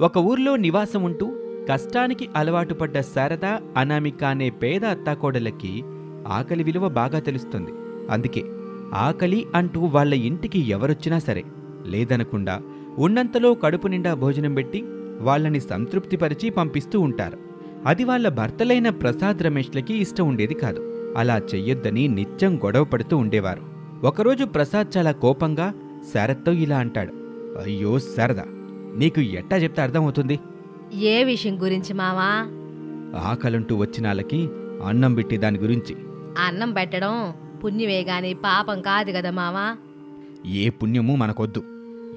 ఒక ఊర్లో నివాసం ఉంటూ కష్టానికి అలవాటు పడ్డ శారద అనామిక అనే పేద అత్తాకోడలకి ఆకలి విలువ బాగా తెలుస్తుంది. అందుకే ఆకలి అంటూ వాళ్ళ ఇంటికి ఎవరొచ్చినా సరే లేదనకుండా ఉన్నంతలో కడుపు నిండా భోజనం పెట్టి వాళ్ళని సంతృప్తిపరిచి పంపిస్తూ ఉంటారు. అది వాళ్ళ భర్తలైన ప్రసాద్ రమేష్లకి ఇష్టం ఉండేది కాదు. అలా చెయ్యొద్దని నిత్యం గొడవ పడుతూ ఉండేవారు. ఒకరోజు ప్రసాద్ చాలా కోపంగా శారద్తో ఇలా అంటాడు. అయ్యో శారదా నీకు ఎట్టా చెప్తే అర్థమవుతుంది? ఏ విషయం గురించి మావా? ఆకలంటూ వచ్చిన వాళ్ళకి అన్నం పెట్టి దాని గురించి. అన్నం పెట్టడం పుణ్యమే గాని పాపం కాదు కదా మావా? ఏ పుణ్యము మనకొద్దు.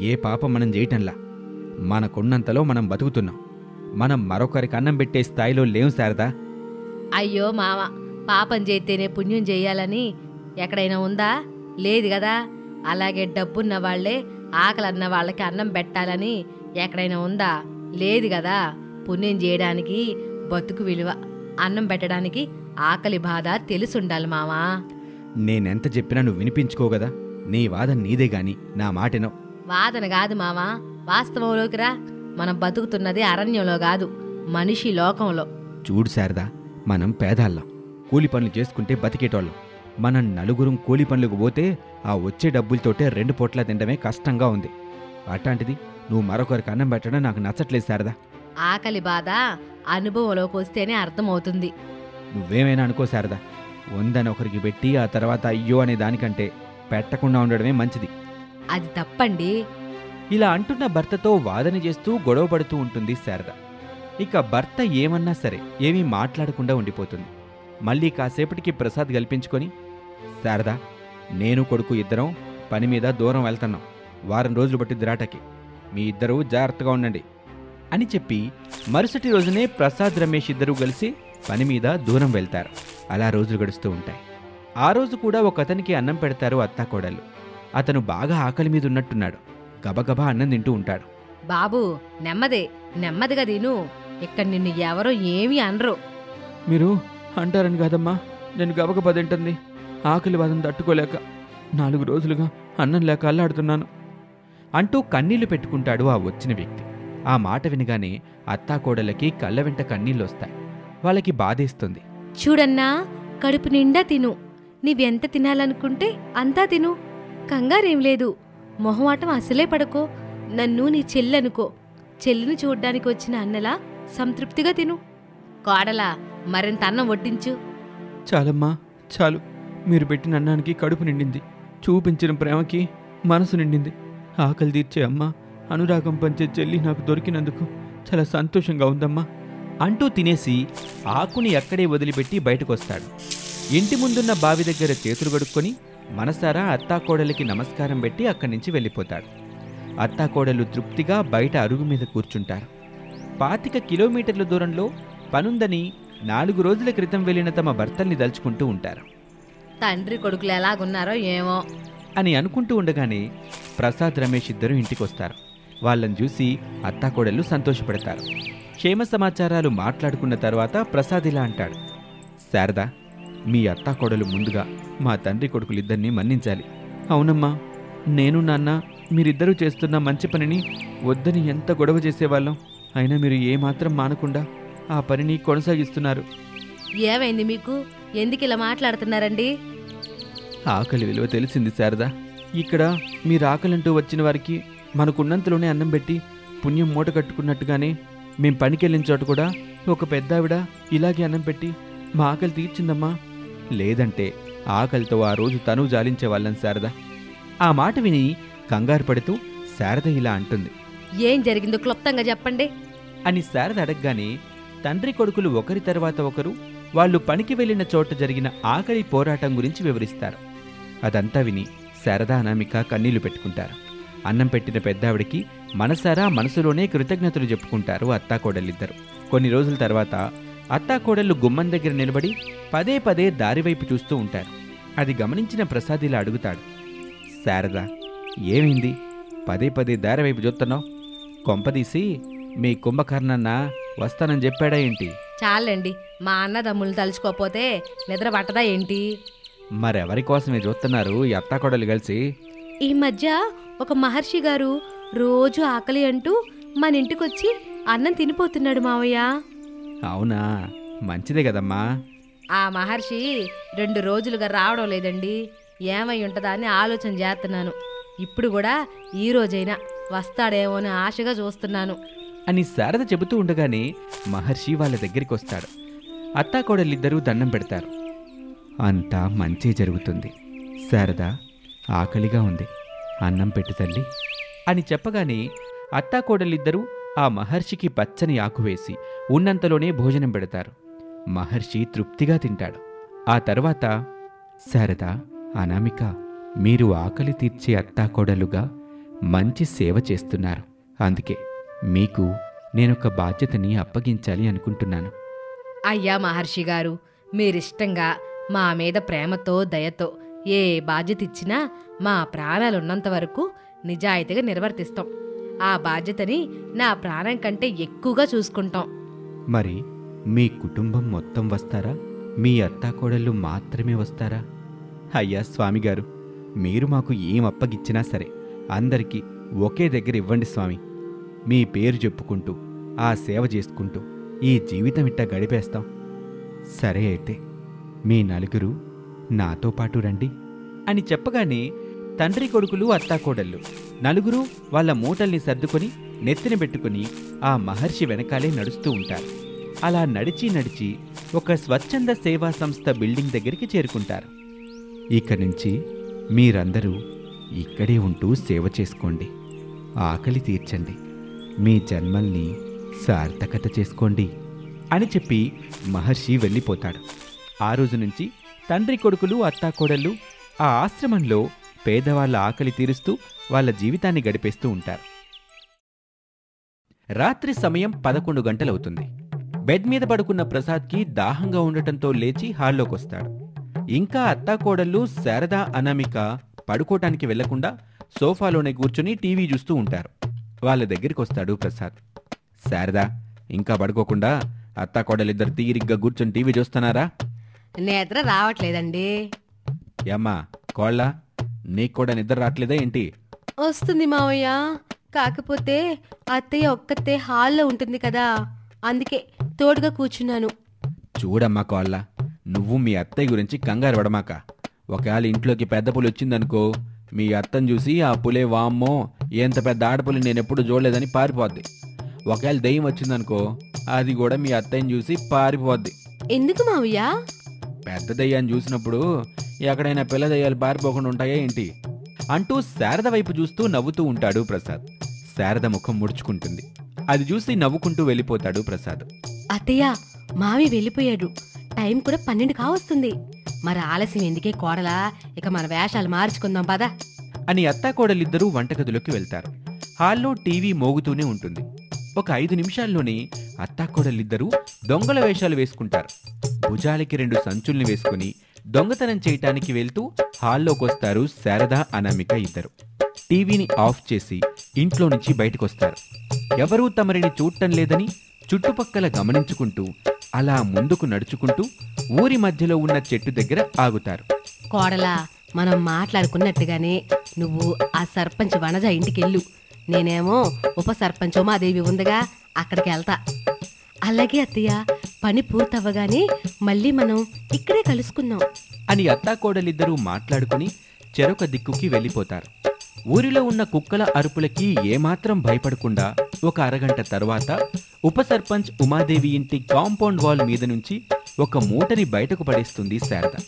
ఏ పాపం మనం చేయటంలా మనకున్నంతలో మనం బతుకుతున్నాం. మనం మరొకరికి అన్నం పెట్టే స్థాయిలో లేం శారదా? అయ్యో మావ పాపం చేస్తేనే పుణ్యం చేయాలని ఎక్కడైనా ఉందా? లేదు కదా? అలాగే డబ్బున్న వాళ్ళే ఆకలన్న వాళ్ళకి అన్నం పెట్టాలని ఎక్కడైనా ఉందా? లేదు కదా. పుణ్యం చేయడానికి బతుకు విలువ. అన్నం పెట్టడానికి ఆకలి బాధ తెలుసుండాలి మావా నేనెంత చెప్పినా నువ్వు వినిపించుకోగదా నీ వాదన నీదే గాని నా మాటెనో. వాదన కాదు మావా వాస్తవంలోకి రా. మనం బతుకుతున్నది అరణ్యంలో కాదు మనిషి లోకంలో. చూడు శారదా మనం పేదాళ్ళం. కూలి పనులు చేసుకుంటే బతికేటోళ్ళం. మనం నలుగురం కూలి పనులకు పోతే ఆ వచ్చే డబ్బులతోటే రెండు పూట్ల తినడమే కష్టంగా ఉంది. అట్లాంటిది నువ్వు మరొకరికి అన్నం పెట్టడం నాకు నచ్చట్లేదు శారదా. ఆకలి బాధ అనుభవంలోకి వస్తేనే అర్థమవుతుంది. నువ్వేమైనా అనుకో శారదా. వందని ఒకరికి పెట్టి ఆ తర్వాత అయ్యో అనే దానికంటే పెట్టకుండా ఉండడమే మంచిది. అది తప్పండి. ఇలా అంటున్న భర్తతో వాదన చేస్తూ గొడవ పడుతూ ఉంటుంది శారద. ఇక భర్త ఏమన్నా సరే ఏమీ మాట్లాడకుండా ఉండిపోతుంది. మళ్ళీ కాసేపటికి ప్రసాద్ కల్పించుకొని శారద నేను కొడుకు ఇద్దరం పని మీద దూరం వెళ్తున్నాం. వారం రోజులు బట్టి ద్రాటకి మీ ఇద్దరూ జాగ్రత్తగా ఉండండి అని చెప్పి మరుసటి రోజునే ప్రసాద్ రమేష్ ఇద్దరూ కలిసి పని మీద దూరం వెళ్తారు. అలా రోజులు గడుస్తూ ఉంటాయి. ఆ రోజు కూడా ఒక అతనికి అన్నం పెడతారు అత్తాకోడళ్ళు అతను బాగా ఆకలి మీద ఉన్నట్టున్నాడు. గబగబా అన్నం తింటూ ఉంటాడు. బాబు నెమ్మదే నెమ్మదిగా తిను. ఇక్కడ నిన్ను ఎవరో ఏమీ అనరు. మీరు అంటారని కాదమ్మా. నేను గబగబా తింటుంది. ఆకలి బాధను తట్టుకోలేక నాలుగు రోజులుగా అన్నం లేక అల్లాడుతున్నాను. అంటూ కన్నీళ్ళు పెట్టుకుంటాడు ఆ వచ్చిన వ్యక్తి. ఆ మాట వినగానే అత్తాకోడలకి కళ్ళ వెంట కన్నీళ్ళు వస్తాయి వాళ్ళకి బాధేస్తుంది. చూడన్నా కడుపు నిండా తిను. నీవెంత తినాలనుకుంటే అంతా తిను. కంగారేం లేదు. మొహమాటం అసలే పడకో. నన్ను నీ చెల్లనుకో. చెల్లిని చూడ్డానికి వచ్చిన అన్నలా సంతృప్తిగా తిను. కోడలా మరింత అన్నం వడ్డించు. చాలమ్మా చాలు. మీరు పెట్టిన అన్నానికి కడుపు నిండింది. చూపించిన ప్రేమకి మనసు నిండింది. ఆకలి తీర్చే అమ్మ అనురాగం పంచే చెల్లి నాకు దొరికినందుకు చాలా సంతోషంగా ఉందమ్మా అంటూ తినేసి ఆకుని అక్కడే వదిలిపెట్టి బయటకొస్తాడు. ఇంటి ముందున్న బావి దగ్గర చేతులు గడుక్కొని మనసారా అత్తాకోడలికి నమస్కారం పెట్టి అక్కడి నుంచి వెళ్ళిపోతాడు. అత్తాకోడలు తృప్తిగా బయట అరుగు మీద కూర్చుంటారు. పాతిక కిలోమీటర్ల దూరంలో పనుందని నాలుగు రోజుల క్రితం వెళ్ళిన తమ భర్తల్ని దలుచుకుంటూ ఉంటారు. తండ్రి కొడుకులు ఎలాగున్నారో ఏమో. అని అనుకుంటూ ఉండగానే ప్రసాద్ రమేష్ ఇద్దరు ఇంటికొస్తారు. వాళ్ళని చూసి అత్తాకోడళ్ళు సంతోషపడతారు. క్షేమ సమాచారాలు మాట్లాడుకున్న తర్వాత ప్రసాద్ ఇలా అంటాడు. శారదా మీ అత్తాకోడలు ముందుగా మా తండ్రి కొడుకులిద్దరినీ మన్నించాలి. అవునమ్మా నేను నాన్న మీరిద్దరూ చేస్తున్న మంచి పనిని వద్దని ఎంత గొడవ చేసేవాళ్ళం? అయినా మీరు ఏమాత్రం మానకుండా ఆ పనిని కొనసాగిస్తున్నారు. ఏమైంది మీకు? ఎందుకు ఇలా మాట్లాడుతున్నారండి? ఆకలి విలువ తెలిసింది శారదా. ఇక్కడ మీరు ఆకలంటూ వచ్చిన వారికి మనకున్నంతలోనే అన్నం పెట్టి పుణ్యం మూట కట్టుకున్నట్టుగానే మేం పనికెళ్ళిన చోట కూడా ఒక పెద్దావిడ ఇలాగే అన్నం పెట్టి మా ఆకలి తీర్చిందమ్మా. లేదంటే ఆకలితో ఆ రోజు తను జాలించే వాళ్ళం శారద. ఆ మాట విని కంగారు పడుతూ శారద ఇలా అంటుంది. ఏం జరిగిందో క్లుప్తంగా చెప్పండి. అని శారద అడగగానే తండ్రి కొడుకులు ఒకరి తర్వాత ఒకరు వాళ్ళు పనికి వెళ్ళిన చోట జరిగిన ఆకలి పోరాటం గురించి వివరిస్తారు. అదంతా విని శారద అనామిక కన్నీళ్ళు పెట్టుకుంటారు. అన్నం పెట్టిన పెద్దావిడికి మనసారా మనసులోనే కృతజ్ఞతలు చెప్పుకుంటారు అత్తాకోడలిద్దరు కొన్ని రోజుల తర్వాత అత్తాకోడళ్ళు గుమ్మం దగ్గర నిలబడి పదే పదే దారివైపు చూస్తూ ఉంటారు. అది గమనించిన ప్రసాద్ ఇలా అడుగుతాడు. శారద ఏమైంది? పదే పదే దారివైపు చూస్తున్నావు? కొంపదీసి మీ కుంభకర్ణన్న వస్తానని చెప్పాడా ఏంటి? చాలండి. మా అన్నదమ్ములు తలుచుకోపోతే నిద్ర పట్టదా ఏంటి? మరెవరి కోసమే చూస్తున్నారు ఈ అత్తాకోడలు కలిసి? ఈ మధ్య ఒక మహర్షి గారు రోజు ఆకలి అంటూ మన ఇంటికొచ్చి అన్నం తినిపోతున్నాడు మావయ్య. అవునా? మంచిదే కదమ్మా. ఆ మహర్షి రెండు రోజులుగా రావడం లేదండి. ఏమై ఉంటుందా అని ఆలోచన చేస్తున్నాను. ఇప్పుడు కూడా ఈ రోజైనా వస్తాడేమో అని ఆశగా చూస్తున్నాను. అని శారద చెబుతూ ఉండగానే మహర్షి వాళ్ళ దగ్గరికి వస్తాడు అత్తాకోడలిద్దరూ దండం పెడతారు. అంతా మంచి జరుగుతుంది. శారద ఆకలిగా ఉంది. అన్నం పెట్టు తల్లి. అని చెప్పగానే అత్తాకోడలిద్దరూ ఆ మహర్షికి పచ్చని ఆకు వేసి ఉన్నంతలోనే భోజనం పెడతారు. మహర్షి తృప్తిగా తింటాడు. ఆ తర్వాత శారద అనామిక మీరు ఆకలి తీర్చే అత్తాకోడలుగా మంచి సేవ చేస్తున్నారు. అందుకే మీకు నేనొక బాధ్యతని అప్పగించాలి అనుకుంటున్నాను. అయ్యా మహర్షి గారు మీరిష్టంగా మా మీద ప్రేమతో దయతో ఏ బాధ్యత ఇచ్చినా మా ప్రాణాలున్నంత వరకు నిజాయితీగా నిర్వర్తిస్తాం. ఆ బాధ్యతని నా ప్రాణం కంటే ఎక్కువగా చూసుకుంటాం. మరి మీ కుటుంబం మొత్తం వస్తారా? మీ అత్తాకోడళ్ళు మాత్రమే వస్తారా? అయ్యా స్వామిగారు మీరు మాకు ఏం అప్పగిచ్చినా సరే అందరికీ ఒకే దగ్గర ఇవ్వండి స్వామి. మీ పేరు చెప్పుకుంటూ ఆ సేవ చేసుకుంటూ ఈ జీవితం ఇట్టా గడిపేస్తాం. సరే అయితే. మీ నలుగురు నాతో పాటు రండి అని చెప్పగానే తండ్రి కొడుకులు అత్తాకోడళ్ళు నలుగురు వాళ్ళ మూటల్ని సర్దుకొని నెత్తిన పెట్టుకుని ఆ మహర్షి వెనకాలే నడుస్తూ ఉంటారు. అలా నడిచి నడిచి ఒక స్వచ్ఛంద సేవా సంస్థ బిల్డింగ్ దగ్గరికి చేరుకుంటారు. ఇక నుంచి మీరందరూ ఇక్కడే ఉంటూ సేవ చేసుకోండి. ఆకలి తీర్చండి. మీ జన్మల్ని సార్థకత చేసుకోండి అని చెప్పి మహర్షి వెళ్ళిపోతాడు. ఆ రోజు నుంచి తండ్రి కొడుకులు అత్తాకోడళ్ళు ఆ ఆశ్రమంలో పేదవాళ్ళ ఆకలి తీరుస్తూ వాళ్ళ జీవితాన్ని గడిపేస్తూ ఉంటారు. రాత్రి సమయం పదకొండు గంటలవుతుంది. బెడ్ మీద పడుకున్న ప్రసాద్కి దాహంగా ఉండటంతో లేచి హాల్లోకొస్తాడు. ఇంకా అత్తాకోడళ్ళు శారదా అనామిక పడుకోటానికి వెళ్ళకుండా సోఫాలోనే కూర్చుని టీవీ చూస్తూ ఉంటారు. వాళ్ళ దగ్గరికి వస్తాడు ప్రసాద్. శారదా ఇంకా పడుకోకుండా అత్తాకోడలిద్దరు తీరిగ్గా కూర్చొని టీవీ చూస్తున్నారా? నిద్ర రావట్లేదండి. యమ్మా కోళ్ళ? నీకు కూడా నిద్ర రావట్లేదా ఏంటి? వస్తుంది మావయ్య. కాకపోతే అత్తయ్య ఒక్కతే హాల్లో ఉంటుంది కదా అందుకే తోడుగా కూర్చున్నాను. చూడమ్మా కోళ్ళ నువ్వు మీ అత్తయ్య గురించి కంగారు పడమాక. ఒకవేళ ఇంట్లోకి పెద్ద పులి వచ్చిందనుకో మీ అత్తని చూసి ఆ పులే వామ్మో ఎంత పెద్ద ఆడపులి నేను ఎప్పుడు చూడలేదని పారిపోద్ది. ఒకవేళ దెయ్యం వచ్చిందనుకో అది కూడా మీ అత్తయ్యని చూసి పారిపోద్ది. ఎందుకు మావయ్య? పెద్ద దయ్యాన్ని చూసినప్పుడు ఎక్కడైనా పిల్ల దయ్యాలు పారిపోకుండా ఉంటాయా ఏంటి? అంటూ శారద వైపు చూస్తూ నవ్వుతూ ఉంటాడు ప్రసాద్. శారద ముఖం ముడుచుకుంటుంది. అది చూసి నవ్వుకుంటూ వెళ్ళిపోతాడు ప్రసాద్. అత్తయ్య మావి వెళ్ళిపోయాడు. టైం కూడా పన్నెండు కావస్తుంది. మరి ఆలస్యం ఎందుకే కోడలా? ఇక మన వేషాలు మార్చుకుందాం పదా. అని అత్తాకోడలిద్దరూ వంటగదిలోకి వెళ్తారు. హాల్లో టీవీ మోగుతూనే ఉంటుంది. ఒక ఐదు నిమిషాల్లోనే అత్తాకోడలిద్దరూ దొంగల వేషాలు వేసుకుంటారు. భుజాలకి రెండు సంచుల్ని వేసుకుని దొంగతనం చేయటానికి వెళ్తూ హాల్లోకొస్తారు శారదా అనామిక ఇద్దరు. టీవీని ఆఫ్ చేసి ఇంట్లో నుంచి బయటకొస్తారు. ఎవరూ తమరిని చూడటం లేదని చుట్టుపక్కల గమనించుకుంటూ అలా ముందుకు నడుచుకుంటూ ఊరి మధ్యలో ఉన్న చెట్టు దగ్గర ఆగుతారు. కోడలా మనం మాట్లాడుకున్నట్టుగానే నువ్వు ఆ సర్పంచ్ వనజ ఇంటికెళ్ళు. నేనేమో ఉప సర్పంచ్ ఉమాదేవి ఉందిగా. అక్కడికి వెళ్తా అలాగే అత్తయ్య పని పూర్తవ్వగానే మళ్ళీ మనం ఇక్కడే కలుసుకుందాం. అని అత్తాకోడలిద్దరూ మాట్లాడుకుని చెరొక దిక్కుకి వెళ్ళిపోతారు. ఊరిలో ఉన్న కుక్కల అరుపులకి ఏమాత్రం భయపడకుండా ఒక అరగంట తర్వాత ఉప సర్పంచ్ ఉమాదేవి ఇంటి కాంపౌండ్ వాల్ మీద నుంచి ఒక మూటని బయటకు పడేస్తుంది శారద.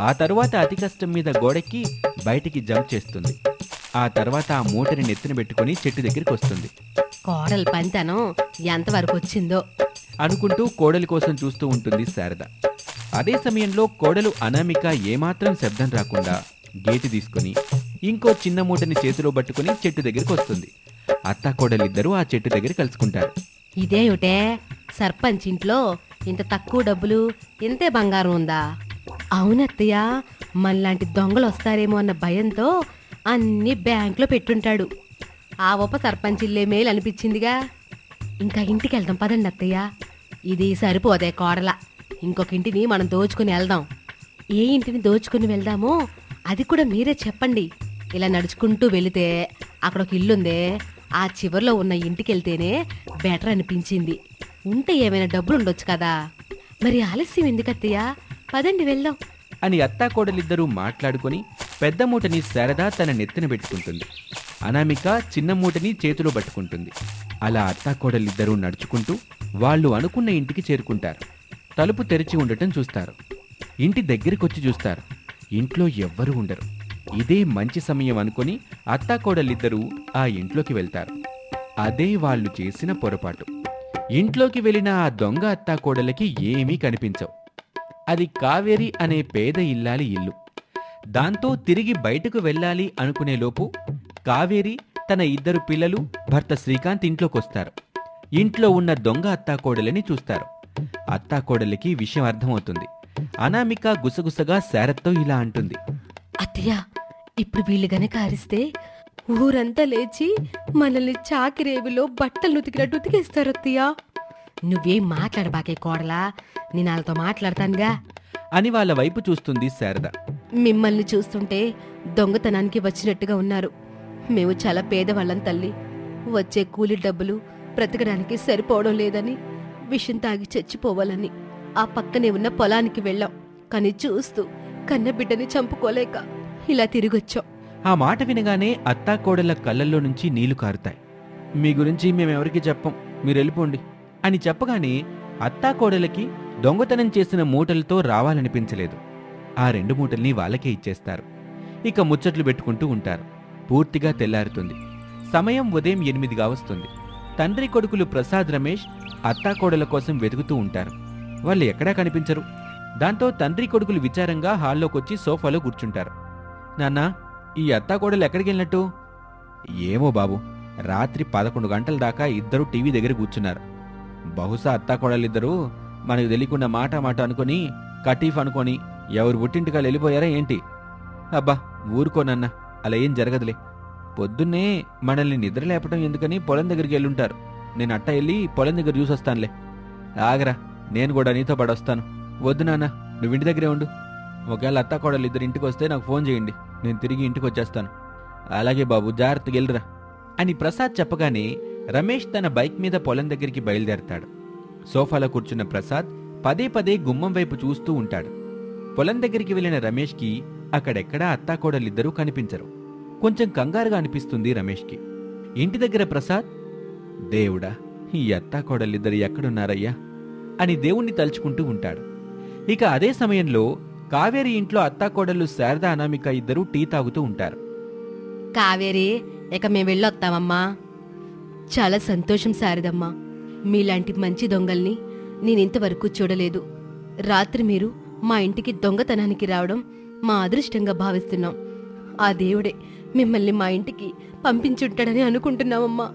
ఆ తర్వాత అతి కష్టం మీద గోడెక్కి బయటికి జంప్ చేస్తుంది. ఆ తర్వాత ఆ మూటని నెత్తిన పెట్టుకుని చెట్టు దగ్గరికి వస్తుంది. కోడల పంతనం ఎంతవరకు వచ్చిందో. అనుకుంటూ కోడలి కోసం చూస్తూ ఉంటుంది శారద. అదే సమయంలో కోడలు అనామిక ఏమాత్రం శబ్దం రాకుండా గేటు తీసుకుని ఇంకో చిన్న మూటని చేతిలో పట్టుకుని చెట్టు దగ్గరికి వస్తుంది. అత్త కోడలిద్దరూ ఆ చెట్టు దగ్గర కలుసుకుంటారు. ఇదేమిటే? సర్పంచ్ ఇంట్లో ఇంత తక్కువ డబ్బులు ఇంతే బంగారం ఉందా? అవునత్తయ్య మనలాంటి దొంగలు వస్తారేమో అన్న భయంతో అన్ని బ్యాంకులో పెట్టుంటాడు. ఆ ఉప సర్పంచ్ ఇల్లే మేలు అనిపించిందిగా. ఇంకా ఇంటికి వెళ్దాం పదండి అత్తయ్య. ఇది సరిపోదే కోడల. ఇంకొక ఇంటిని మనం దోచుకుని వెళ్దాం. ఏ ఇంటిని దోచుకుని వెళ్దామో అది కూడా మీరే చెప్పండి. ఇలా నడుచుకుంటూ వెళితే అక్కడ ఒక ఇల్లుందే. ఆ చివర్లో ఉన్న ఇంటికెళ్తేనే బెటర్ అనిపించింది ఉంటే ఏమైనా డబ్బులు ఉండొచ్చు కదా. మరి ఆలస్యం ఎందుకు పదండి వెళ్దాం. అని అత్తాకోడలిద్దరూ మాట్లాడుకొని పెద్ద మూటని శారద తన నెత్తిన పెట్టుకుంటుంది. అనామిక చిన్న మూటని చేతిలో పట్టుకుంటుంది. అలా అత్తాకోడలిద్దరూ నడుచుకుంటూ వాళ్ళు అనుకున్న ఇంటికి చేరుకుంటారు. తలుపు తెరిచి ఉండటం చూస్తారు. ఇంటి దగ్గరికొచ్చి చూస్తారు. ఇంట్లో ఎవ్వరూ ఉండరు. ఇదే మంచి సమయం అనుకొని అత్తాకోడలిద్దరూ ఆ ఇంట్లోకి వెళ్తారు. అదే వాళ్ళు చేసిన పొరపాటు. ఇంట్లోకి వెళ్ళిన ఆ దొంగ అత్తాకోడలకి ఏమీ కనిపించవు. అది కావేరి అనే పేద ఇల్లాలి ఇల్లు. దాంతో తిరిగి బయటకు వెళ్ళాలి అనుకునేలోపు కావేరి తన ఇద్దరు పిల్లలు భర్త శ్రీకాంత్ ఇంట్లోకొస్తారు. ఇంట్లో ఉన్న దొంగ అత్తాకోడలిని చూస్తారు. అత్తాకోడలికి విషయం అర్థమవుతుంది. అనామిక గుసగుసగా శారత్తో ఇలా అంటుంది. అత్తయ్య ఇప్పుడు వీళ్ళు గనక అరిస్తే ఊరంతా లేచి మనల్ని చాకిరేవిలో బట్టలు ఉతికినట్టు ఉతికేస్తారు అత్తయ్య. నువ్వేం మాట్లాడబాకే కోడలా? నేను వాళ్ళతో మాట్లాడతానుగా. అని వాళ్ళ వైపు చూస్తుంది శారద. మిమ్మల్ని చూస్తుంటే దొంగతనానికి వచ్చినట్టుగా ఉన్నారు. మేము చాలా పేదవాళ్ళం తల్లి. వచ్చే కూలి డబ్బులు బ్రతకడానికి సరిపోవడం లేదని విషం తాగి చచ్చిపోవాలని ఆ పక్కనే ఉన్న పొలానికి వెళ్ళాం. కానీ చూస్తూ కన్నబిడ్డని చంపుకోలేక ఇలా తిరిగొచ్చాం. ఆ మాట వినగానే అత్తాకోడళ్ళ కళ్ళల్లో నుంచి నీళ్ళు కారుతాయి. మీ గురించి మేమెవరికి చెప్పం. మీరు వెళ్ళిపోండి అని చెప్పగానే అత్తాకోడలకి దొంగతనం చేసిన మూటలతో రావాలనిపించలేదు. ఆ రెండు మూటల్ని వాళ్ళకే ఇచ్చేస్తారు. ఇక ముచ్చట్లు పెట్టుకుంటూ ఉంటారు. పూర్తిగా తెల్లారుతుంది. సమయం ఉదయం ఎనిమిదిగా వస్తుంది. తండ్రి కొడుకులు ప్రసాద్ రమేష్ అత్తాకోడల కోసం వెతుకుతూ ఉంటారు. వాళ్ళు ఎక్కడా కనిపించరు. దాంతో తండ్రి కొడుకులు విచారంగా హాల్లోకొచ్చి సోఫాలో కూర్చుంటారు. నాన్నా ఈ అత్తాకోడలు ఎక్కడికి వెళ్ళినట్టు? ఏమో బాబు రాత్రి పదకొండు గంటల దాకా ఇద్దరు టీవీ దగ్గర కూర్చున్నారు. బహుశా అత్తాకోడలిద్దరూ మనకు తెలియకుండా మాట మాట అనుకొని కటీఫ్ అనుకొని ఎవరు పుట్టింటికా వెళ్ళిపోయారా ఏంటి? అబ్బా ఊరుకోనన్నా అలా ఏం జరగదులే. పొద్దున్నే మనల్ని నిద్ర లేపటం ఎందుకని పొలం దగ్గరికి వెళ్ళుంటారు. నేను అట్ట వెళ్ళి పొలం దగ్గర చూసొస్తానులే. ఆగరా నేను కూడా నీతో పడొస్తాను వద్దు నాన్న నువ్వు ఇంటి దగ్గరే ఉండు. ఒకవేళ అత్తాకోడలు ఇద్దరు ఇంటికి వస్తే నాకు ఫోన్ చేయండి. నేను తిరిగి ఇంటికి వచ్చేస్తాను. అలాగే బాబు జాగ్రత్తగా వెళ్ళిరా. అని ప్రసాద్ చెప్పగానే రమేష్ తన బైక్ మీద పొలం దగ్గరికి బయలుదేరతాడు. సోఫాలో కూర్చున్న ప్రసాద్ పదే పదే గుమ్మం వైపు చూస్తూ ఉంటాడు. పొలం దగ్గరికి వెళ్ళిన రమేష్కి అక్కడెక్కడా అత్తాకోడలిద్దరూ కనిపించరు. కొంచెం కంగారుగా అనిపిస్తుంది రమేష్కి. ఇంటి దగ్గర ప్రసాద్ దేవుడా ఈ అత్తాకోడలిద్దరు ఎక్కడున్నారయ్యా? అని దేవుణ్ణి తలుచుకుంటూ ఉంటాడు. ఇక అదే సమయంలో కావేరి ఇంట్లో అత్తాకోడళ్ళు శారదా అనామిక ఇద్దరూ టీ తాగుతూ ఉంటారు. కావేరి ఇక మేము వెళ్ళొస్తామమ్మా చాలా సంతోషం శారదమ్మా మీలాంటి మంచి దొంగల్ని నేనింతవరకు చూడలేదు. రాత్రి మీరు మా ఇంటికి దొంగతనానికి రావడం మా అదృష్టంగా భావిస్తున్నాం. ఆ దేవుడే మిమ్మల్ని మా ఇంటికి పంపించుంటాడని అనుకుంటున్నామమ్మా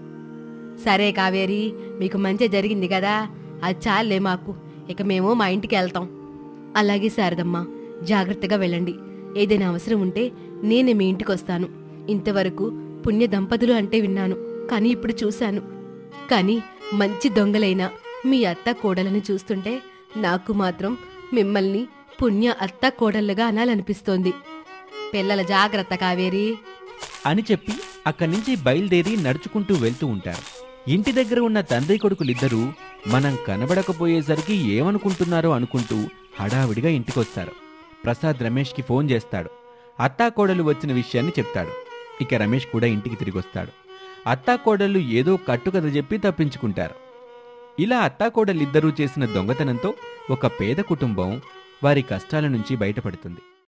సరే కావేరి మీకు మంచి జరిగింది కదా. అది చాలే మాకు. ఇక మేము మా ఇంటికి వెళ్తాం. అలాగే శారదమ్మా జాగ్రత్తగా వెళ్ళండి. ఏదైనా అవసరం ఉంటే నేనే మీ ఇంటికి వస్తాను ఇంతవరకు పుణ్య దంపతులు అంటే విన్నాను. కానీ ఇప్పుడు చూశాను. కానీ మంచి దొంగలైన మీ అత్త కోడలను చూస్తుంటే నాకు మాత్రం మిమ్మల్ని పుణ్య అత్త కోడళ్ళుగా అనాలనిపిస్తోంది. పిల్లల జాగ్రత్త కావేరి! అని చెప్పి అక్కడి నుంచి బయలుదేరి నడుచుకుంటూ వెళ్తూ ఉంటారు. ఇంటి దగ్గర ఉన్న తండ్రి కొడుకులిద్దరూ మనం కనబడకపోయేసరికి ఏమనుకుంటున్నారో అనుకుంటూ హడావిడిగా ఇంటికొస్తారు. ప్రసాద్ రమేష్కి ఫోన్ చేస్తాడు. అత్తాకోడలు వచ్చిన విషయాన్ని చెప్తాడు. ఇక రమేష్ కూడా ఇంటికి తిరిగొస్తాడు. అత్తాకోడళ్ళు ఏదో కట్టుకథ చెప్పి తప్పించుకుంటారు. ఇలా అత్తాకోడలిద్దరూ చేసిన దొంగతనంతో ఒక పేద కుటుంబం వారి కష్టాల నుంచి బయటపడుతుంది.